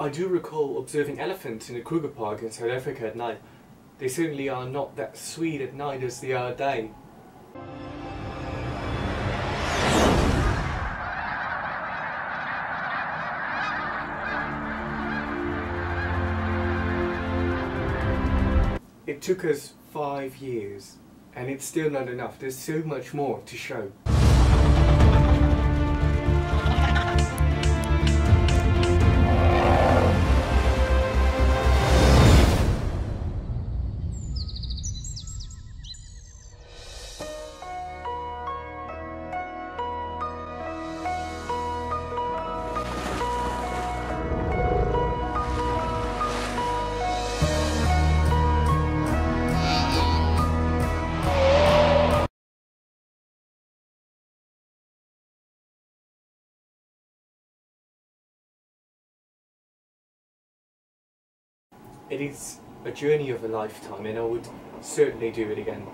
I do recall observing elephants in a Kruger Park in South Africa at night. They certainly are not that sweet at night as they are day. It took us five years, and it's still not enough. There's so much more to show. It is a journey of a lifetime, and I would certainly do it again.